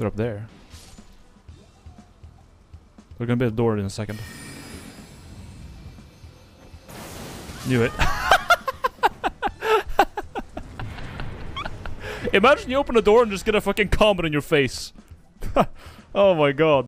They're up there. They're gonna be at door in a second. Knew it. Imagine you open a door and just get a fucking comment in your face. oh my god.